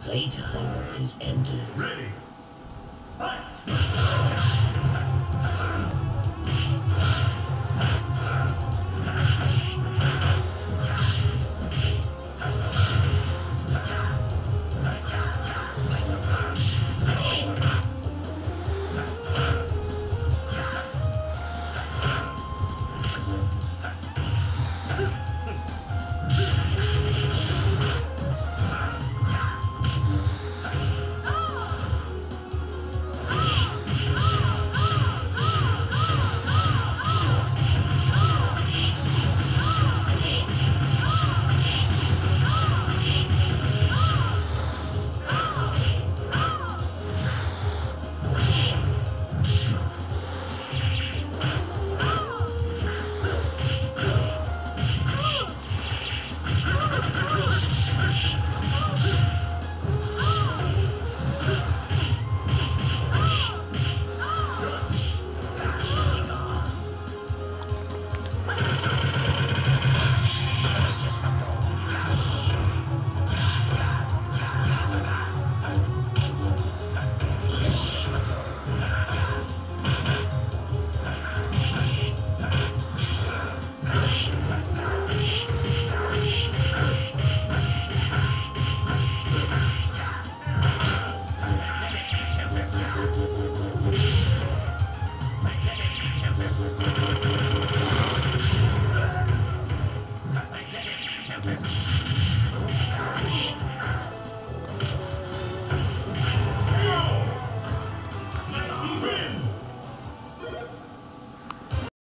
playtime is ended. Ready. Thank you.